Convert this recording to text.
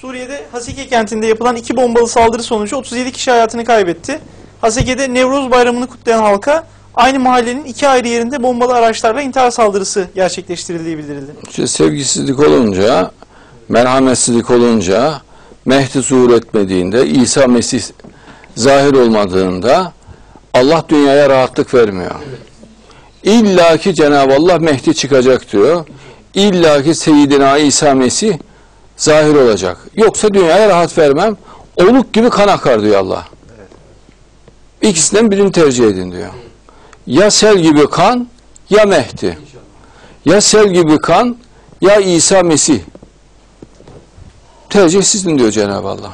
Suriye'de Haseke kentinde yapılan iki bombalı saldırı sonucu 37 kişi hayatını kaybetti. Haseke'de Nevruz Bayramı'nı kutlayan halka aynı mahallenin iki ayrı yerinde bombalı araçlarla intihar saldırısı gerçekleştirildiği bildirildi. İşte sevgisizlik olunca, merhametsizlik olunca, Mehdi zuhur etmediğinde, İsa Mesih zahir olmadığında Allah dünyaya rahatlık vermiyor. İlla ki Cenab-ı Allah Mehdi çıkacak diyor. İlla ki Seyyidina İsa Mesih zahir olacak. Yoksa dünyaya rahat vermem. Oluk gibi kan akar diyor Allah. İkisinden birini tercih edin diyor. Ya sel gibi kan ya Mehdi. Ya sel gibi kan ya İsa Mesih. Tercih sizin diyor Cenab-ı Allah.